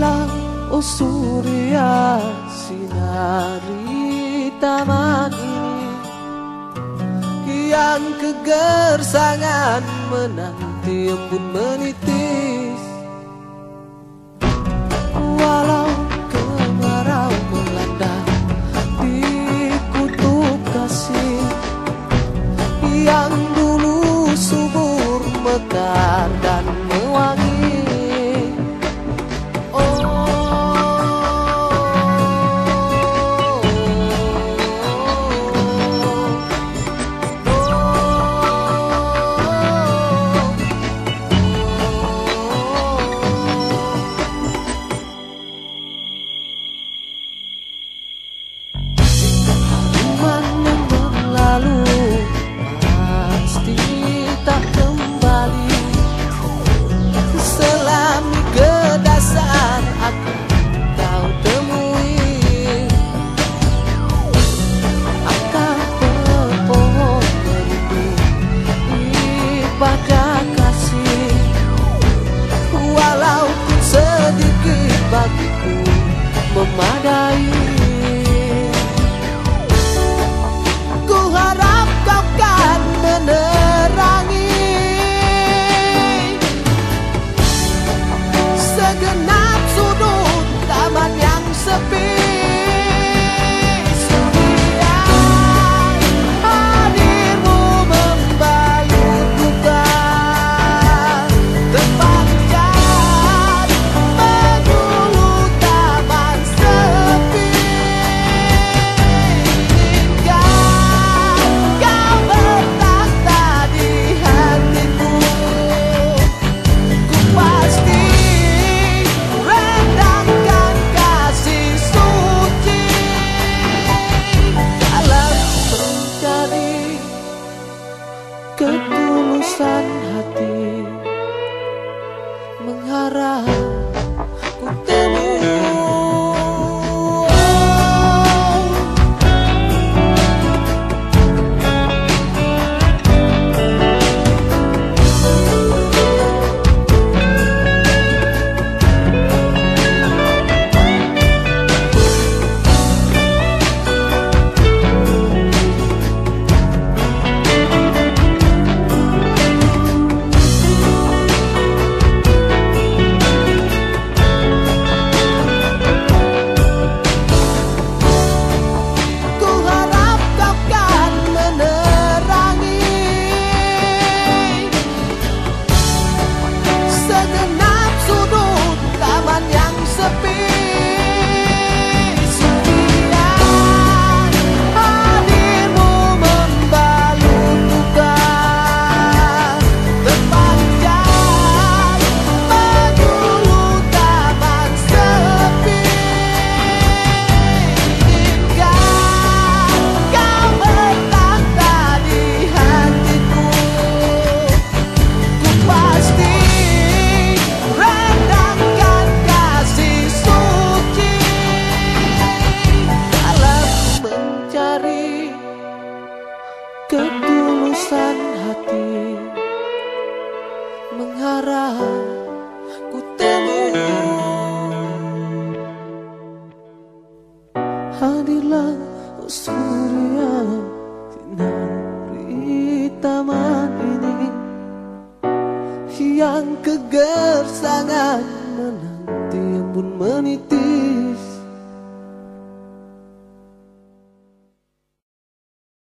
Hadirlah oh surya sinari taman Yang kegersangan menanti embun menitis memadai good. hadirlah surya Sinari taman ini. Yang kegersangan menanti embun meniti.